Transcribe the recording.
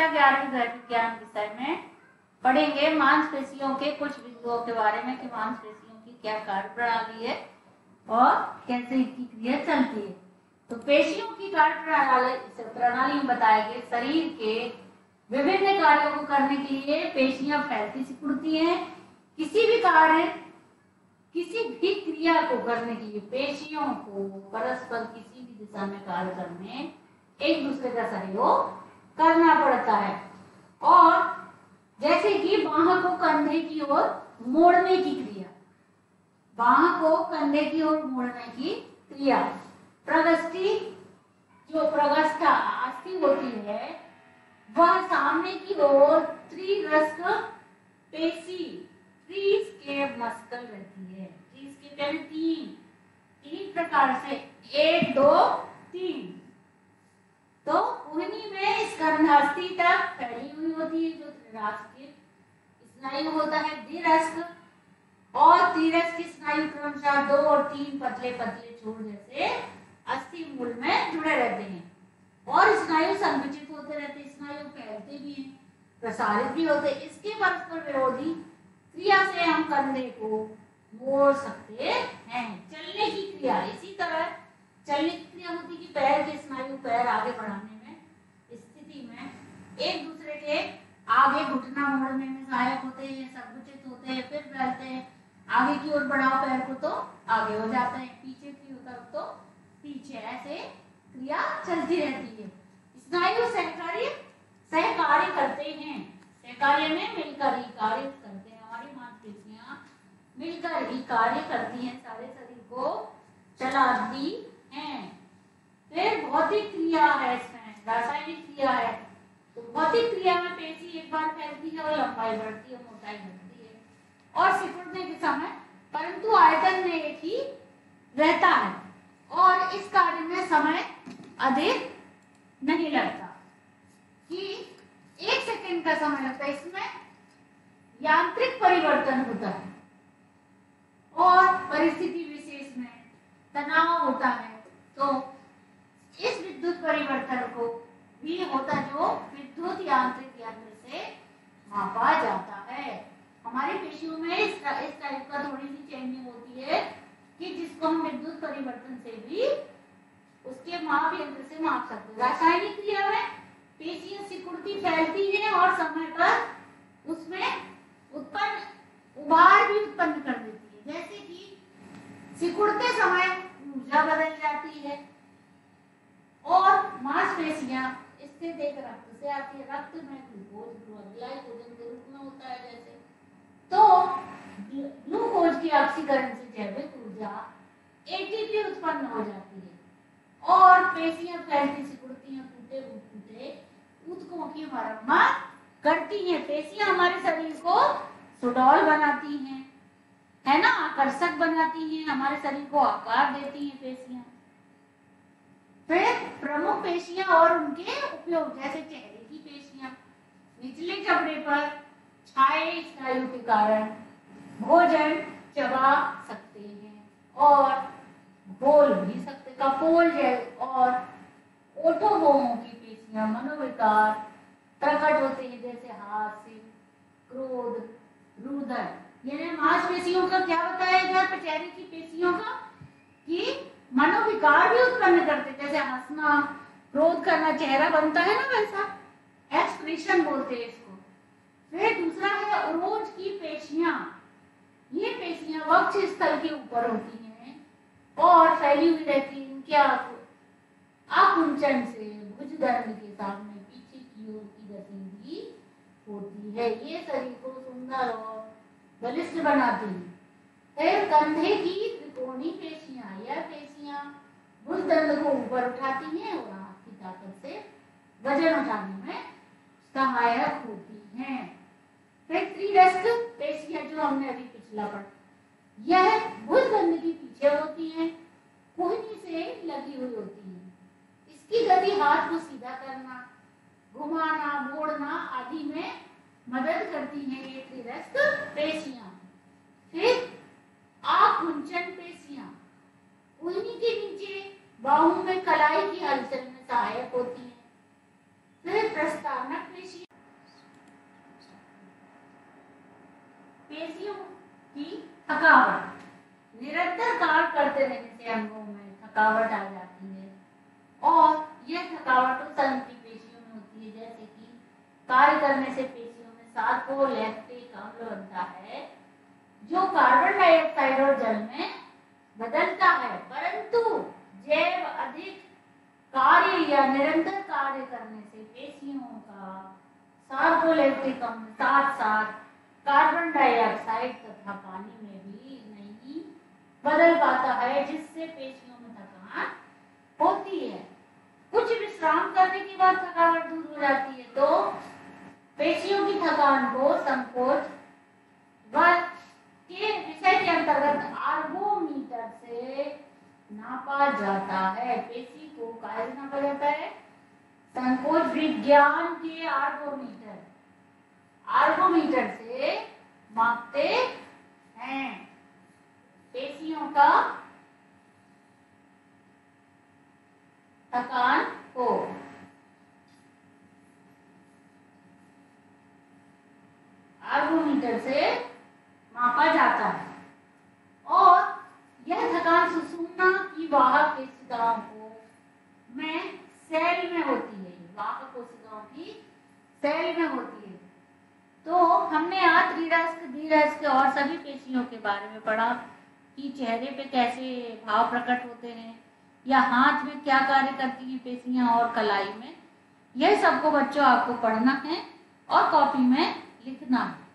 कक्षा ग्यारहवीं घर विज्ञान विषय में। पढ़ेंगे मांसपेशियों के कुछ बिंदुओं के बारे में कि मांसपेशियों की क्या कार्य प्रणाली है और कैसे इनकी क्रिया चलती है। तो पेशियों की कार्य प्रणाली प्रणाली में बताया गया, शरीर के विभिन्न कार्यों को करने के लिए पेशियाँ फैलती सिकुड़ती हैं। किसी भी कार्य, किसी भी क्रिया को करने के लिए पेशियों को परस्पर किसी भी दिशा में कार्य करने, एक दूसरे का सहयोग करना पड़ता है। और जैसे कि बाह को कंधे की ओर मोड़ने की क्रिया। बाह को कंधे की ओर मोड़ने की क्रिया। प्रगस्टी जो प्रगस्टा अस्थि होती है, वह सामने की ओर त्रिरस्क पेशी ट्रीज के मस्कल रहती है। के पहले तीन तीन प्रकार से। एक, दो, तीन। तो कुहनी में इस गंधास्थी तक फैली हुई होती है जो त्रिरास्क स्नायु होता है द्विरस्क और त्रिरस्क स्नायु क्रमशः दो और तीन पतले पतले छोर जैसे अस्थि मूल में जुड़े रहते हैं। और स्नायु संकुचित होते रहते हैं, स्नायु फैलते भी हैं, प्रसारित भी होते इसके परस्पर विरोधी क्रिया से हम कंधे को मोड़ सकते हैं, चलने की क्रिया। इसी तरह चलने की क्रिया होती कि पैर के स्नायु, पैर आगे बढ़ाने में, स्थिति में एक दूसरे के आगे घुटना मोड़ने में सहायक होते हैं, संकुचित होते हैं, फिर फैलते हैं। आगे की ओर बढ़ाओ पैर को तो आगे हो जाते हैं, पीछे की तरफ़ तो पीछे, ऐसे क्रिया चलती रहती है। स्नायु सहकार्य सहकार्य करते हैं। सहकार्य में मिलकर ही कार्य करते हैं मिलकर ही कार्य करती हैं, सारे शरीर को चलाती हैं। फिर भौतिक क्रिया है इसमें, रासायनिक क्रिया है। तो भौतिक क्रिया में पेशी एक बार फैलती है और लंबाई बढ़ती है, मोटाई बढ़ती है। और सिकुड़ने के समय, परंतु आयतन में एक ही रहता है। और इस कार्य में समय अधिक नहीं लगता। कि एक सेकंड का समय लगता है, इसमें यांत्रिक परिवर्तन होता है। और परिस्थिति विशेष में तनाव होता है तो इस विद्युत परिवर्तन को भी होता जो विद्युत यांत्रिक यंत्र से मापा जाता है हमारी पेशियों में इस इस टाइप का थोड़ी सी चेंजिंग होती है कि जिसको हम विद्युत परिवर्तन से भी उसके माप यंत्र से माप सकते हैं। रासायनिक क्रिया में पेशियाँ सिकुड़ती फैलती है और समय पर उसमें उत्पन्न उबार भी उत्पन्न कर देती है। जैसे कि सिकुड़ते समय ऊर्जा बदल जाती है और मांसपेशियाँ इससे देख रक्त से आती है। रक्त में ग्लूकोज ग्लाइकोजन के रूप में होता है जैसे। तो ग्लूकोज के ऑक्सीकरण से जैविक ऊर्जा एटीपी उत्पन्न हो जाती है। और पेशियाँ फैलती, सिकुड़ती हैं टूटे फूटे ऊतकों की मरम्मत करती हैं। पेशियाँ हमारे शरीर को सुडौल बनाती हैं, है ना? आकर्षक बनाती हैं, हमारे शरीर को आकार देती हैं पेशियाँ। फिर प्रमुख पेशियाँ और उनके उपयोग, जैसे चेहरे की पेशियाँ, निचले चमड़े पर छाए स्नायु के कारण भोजन चबा सकते हैं और बोल भी सकते कपोल और ओटोबोमों की पेशियाँ मनोविकार प्रकट होते हैं, जैसे हास्य क्रोध, रुदन। यानी मांसपेशियों का क्या बताया गया? चेहरे की पेशियों का कि मनोविकार भी उत्पन्न करते जैसे हंसना, क्रोध करना, चेहरा बनता है ना वैसा? एक्सप्रेशन बोलते हैं इसको। फिर दूसरा है उरोज की पेशियाँ। ये पेशियाँ वक्ष स्थल के ऊपर होती हैं और फैली हुई रहती हैं क्या आकुंचन से भुजदंड के सामने पीछे की ओर की गति होती है। ये शरीर को सुंदर और बलिष्ठ बनाती है। फिर कंधे की त्रिकोणी पेशियाँ, यह पेशियाँ भुज भुजदंड को ऊपर उठाती हैं और हाथ की ताकत से वज़न उठाने में सहायक होती हैं। फिर त्रिरस्त पेशियाँ जो हमने अभी पिछला पढ़ा। यह भुजदंड के पीछे होती हैं, कोहनी से लगी हुई होती है। इसकी गति हाथ को सीधा करना, घुमाना, मोड़ना आदि में मदद करती हैं ये त्रिरस्त पेशियाँ। फिर आकुंचन पेशियाँ। उन्हीं के नीचे बाहु में कलाई की हलचल में सहायक होती हैं फिर प्रस्तावनक पेशियाँ थकावट निरंतर कार्य करते रहने से अंगों में थकावट आ जाती है। और यह थकावट उस अंग की पेशियों में होती है, जैसे कि कार्य करने से पेशियों में सार्कोलैक्टिक अम्ल बनता है, जो कार्बन डाइऑक्साइड और जल में बदलता है। परंतु जैव अधिक कार्य या निरंतर कार्य करने से पेशियों का सार्कोलैक्टिक अम्ल साथ साथ कार्बन डाइऑक्साइड तथा पानी में भी नहीं बदल पाता है, जिससे पेशियों में थकान होती है। कुछ विश्राम करने के बाद थकावट दूर हो जाती है तो पेशियों की थकान को संकोच के विषय के अंतर्गत आर्गोमीटर से नापा जाता है। पेशी को काय नापा जाता है। संकोच विज्ञान के आर्गोमीटर आर्गोमीटर से मापते हैं। पेशियों का थकान को आर्गोमीटर से मापा जाता है। और यह थकान सुषुम्ना की वाहक कोशिकाओं को में सेल में होती है। वाहक कोशिकाओं की सेल में होती है। तो हमने आज द्विरस्क और सभी पेशियों के बारे में पढ़ा। कि चेहरे पे कैसे भाव प्रकट होते हैं, या हाथ में क्या कार्य करती हैं पेशियाँ और कलाई में, यह सबको बच्चों आपको पढ़ना है और कॉपी में लिखना है।